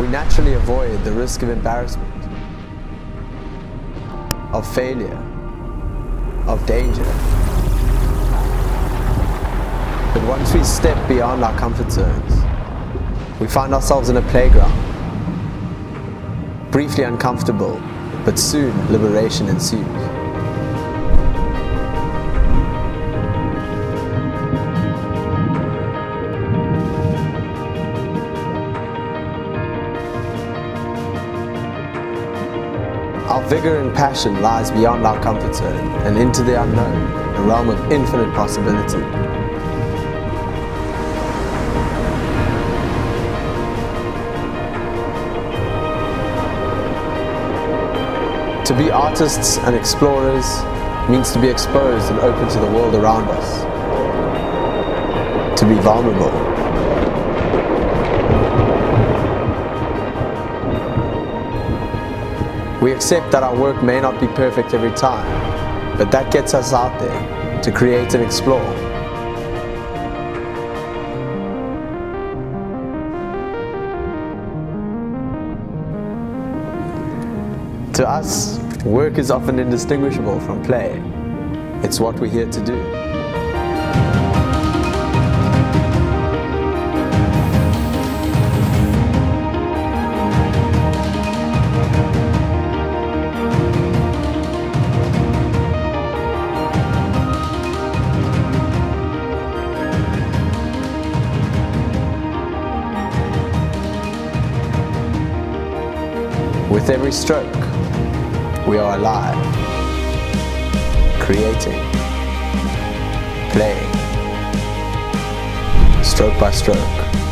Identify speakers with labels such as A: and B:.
A: we naturally avoid the risk of embarrassment, of failure, of danger. But once we step beyond our comfort zones, we find ourselves in a playground, briefly uncomfortable, but soon liberation ensues. Our vigor and passion lies beyond our comfort zone and into the unknown, a realm of infinite possibility. To be artists and explorers means to be exposed and open to the world around us. To be vulnerable. We accept that our work may not be perfect every time, but that gets us out there to create and explore. To us, work is often indistinguishable from play. It's what we're here to do. With every stroke, we are alive, creating, playing, stroke by stroke.